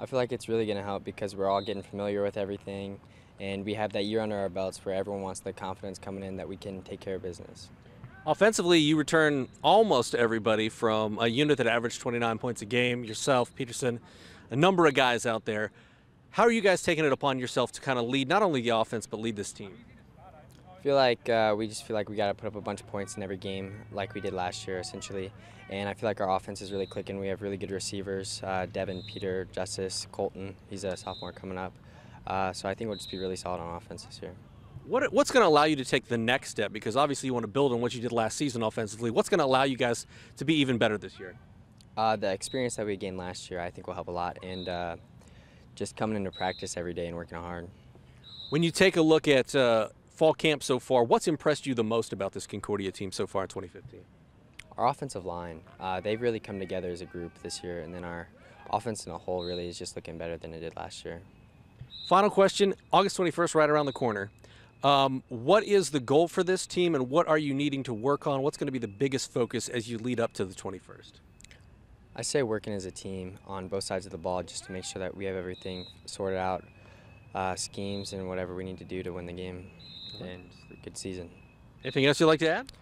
I feel like it's really going to help because we're all getting familiar with everything, and we have that year under our belts where everyone wants the confidence coming in that we can take care of business. Offensively, you return almost everybody from a unit that averaged 29 points a game, yourself, Peterson, a number of guys out there. How are you guys taking it upon yourself to kind of lead not only the offense but lead this team? I feel like uh, we just feel like we got to put up a bunch of points in every game, like we did last year, essentially. And I feel like our offense is really clicking. We have really good receivers: uh, Devin, Peter, Justice, Colton. He's a sophomore coming up. Uh, so I think we'll just be really solid on offense this year. What, what's going to allow you to take the next step? Because obviously you want to build on what you did last season offensively. What's going to allow you guys to be even better this year? Uh, the experience that we gained last year, I think, will help a lot, and uh, just coming into practice every day and working hard. When you take a look at uh, fall camp so far, what's impressed you the most about this Concordia team so far in 2015? Our offensive line, uh, they've really come together as a group this year, and then our offense in a whole really is just looking better than it did last year. Final question August 21st, right around the corner. Um, what is the goal for this team, and what are you needing to work on? What's going to be the biggest focus as you lead up to the 21st? I say working as a team on both sides of the ball just to make sure that we have everything sorted out, uh, schemes and whatever we need to do to win the game, and a good season. Anything else you'd like to add?